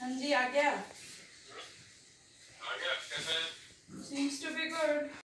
हाँ जी आ गया। Seems to be good